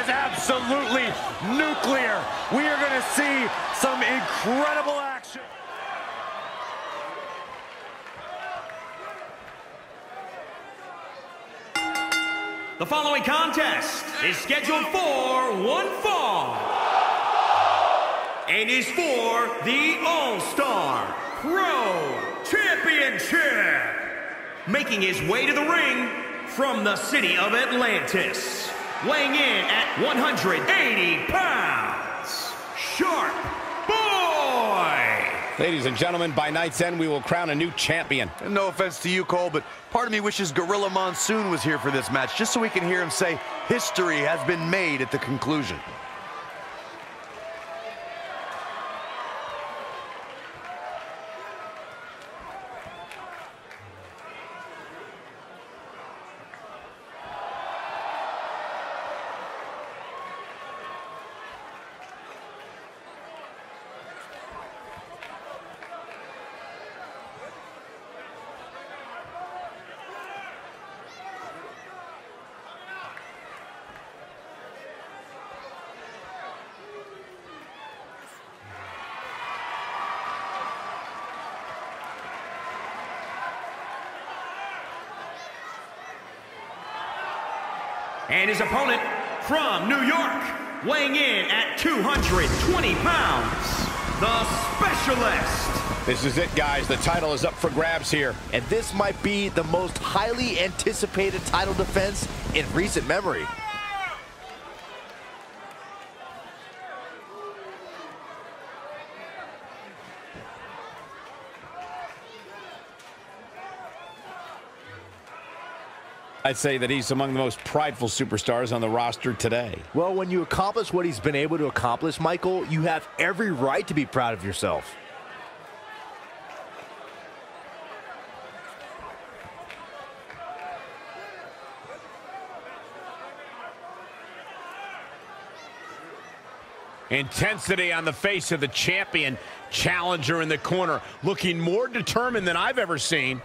Is absolutely nuclear. We are going to see some incredible action. The following contest is scheduled for one fall and is for the All-Star Pro Championship. Making his way to the ring from the city of Atlantis, weighing in at 180 pounds, Sharp Boy! Ladies and gentlemen, by night's end, we will crown a new champion. And no offense to you, Cole, but part of me wishes Gorilla Monsoon was here for this match, just so we can hear him say, history has been made at the conclusion. And his opponent from New York, weighing in at 220 pounds, the Specialist. This is it, guys. The title is up for grabs here. And this might be the most highly anticipated title defense in recent memory. I'd say that he's among the most prideful superstars on the roster today. Well, when you accomplish what he's been able to accomplish, Michael, you have every right to be proud of yourself. Intensity on the face of the champion. Challenger in the corner, looking more determined than I've ever seen.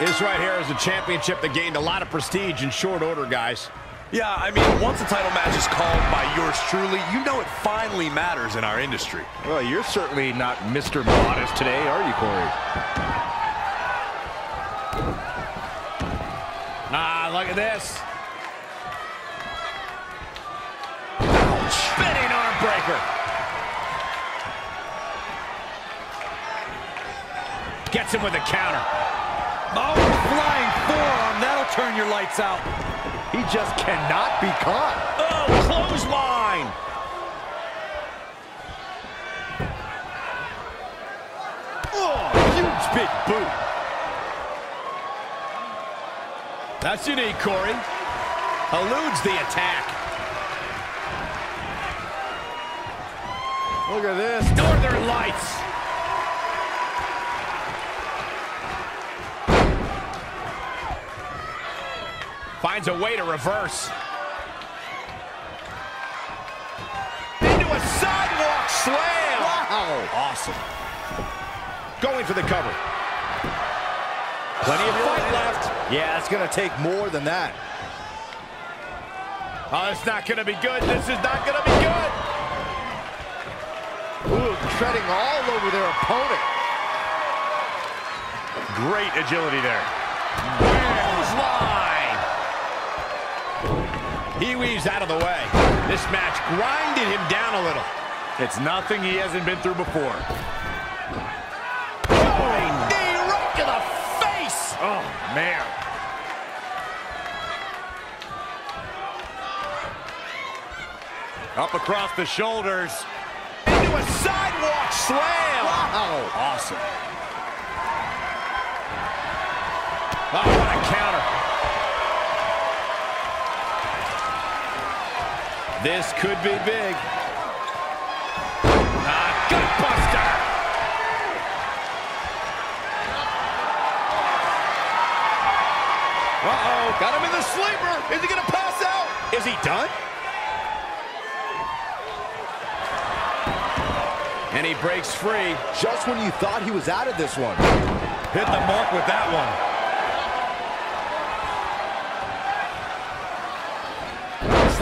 This right here is a championship that gained a lot of prestige in short order, guys. Yeah, I mean, once a title match is called by yours truly, you know it finally matters in our industry. Well, you're certainly not Mr. Modest today, are you, Corey? Ah, look at this. Spinning arm breaker. Gets him with a counter. Oh, flying forearm. That'll turn your lights out. He just cannot be caught. Oh, clothesline. Oh, huge big boot. That's unique, Corey. Eludes the attack. Look at this. Northern Lights. Finds a way to reverse. Into a sidewalk slam. Wow. Awesome. Going for the cover. Plenty of fight left. Yeah, it's going to take more than that. Oh, it's not going to be good. This is not going to be good. Ooh, treading all over their opponent. Great agility there. He weaves out of the way. This match grinded him down a little. It's nothing he hasn't been through before. Going knee right to the face. Oh, man. Up across the shoulders. Into a sidewalk slam. Wow. This could be big. Ah, gutbuster. Uh-oh, got him in the sleeper. Is he gonna pass out? Is he done? And he breaks free. Just when you thought he was out of this one. Hit the mark with that one.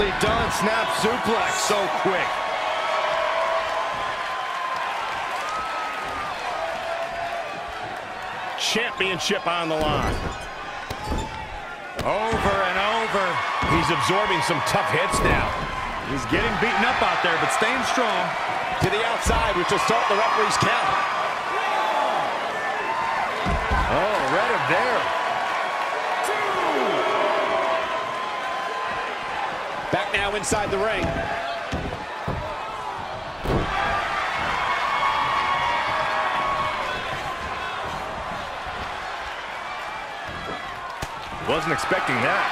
Nicely done. Snap suplex. So quick. Championship on the line. Over and over. He's absorbing some tough hits now. He's getting beaten up out there, but staying strong. To the outside, which will start the referee's count. Oh, right him there. Now inside the ring. Wasn't expecting that.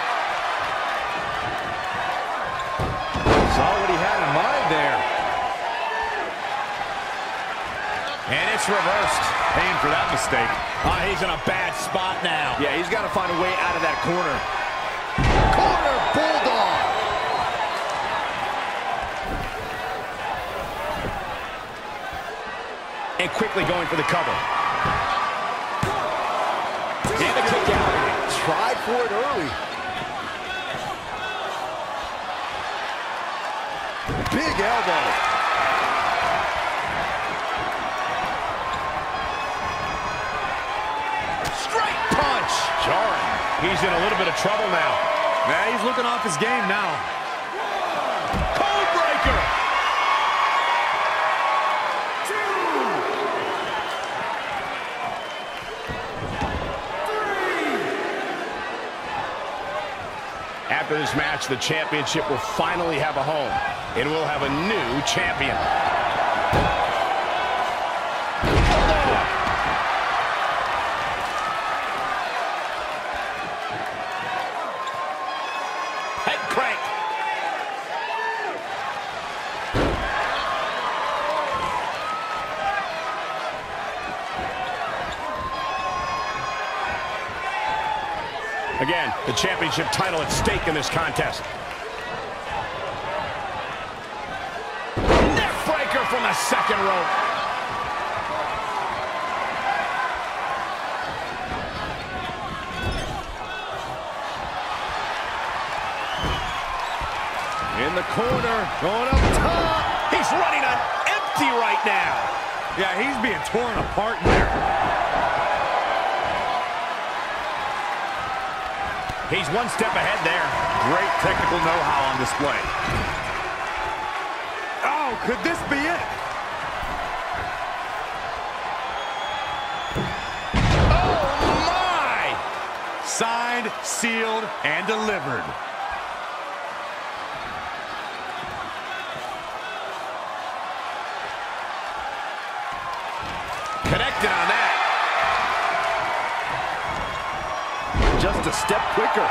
Saw what he had in mind there. And it's reversed. Paying for that mistake. Oh, he's in a bad spot now. Yeah, he's got to find a way out of that corner. Corner Bulldog. And quickly going for the cover. And a kick out. Tried for it early. Big elbow. Straight punch. Jarring. He's in a little bit of trouble now. Man, he's looking off his game now. Code breaker. After this match, the championship will finally have a home. and we'll have a new champion. Again, the championship title at stake in this contest. Neck breaker from the second rope. In the corner. Going up top. He's running on empty right now. Yeah, he's being torn apart there. He's one step ahead there. Great technical know-how on display. Oh, could this be it? Oh, my! Signed, sealed, and delivered. Connected on that. Just a step quicker.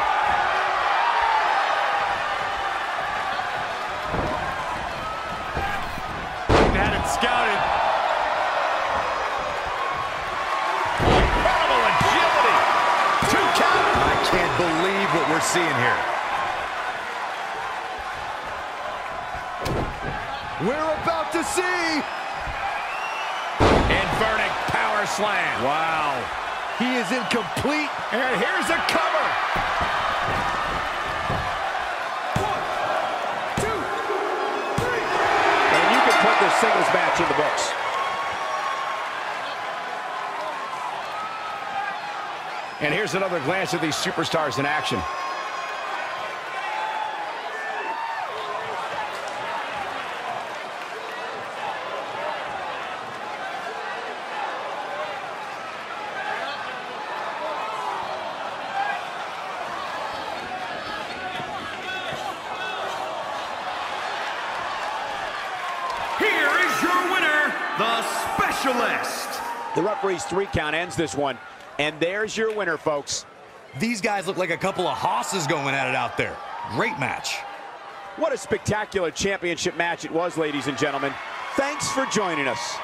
Had it scouted. Incredible agility. Two count. I can't believe what we're seeing here. We're about to see. Inverted power slam. Wow. He is in complete. And here's a cover. And you can put this singles match in the books. And here's another glance at these superstars in action. Here is your winner, the Specialist. The referee's three count ends this one. And there's your winner, folks. These guys look like a couple of hosses going at it out there. Great match. What a spectacular championship match it was, ladies and gentlemen. Thanks for joining us.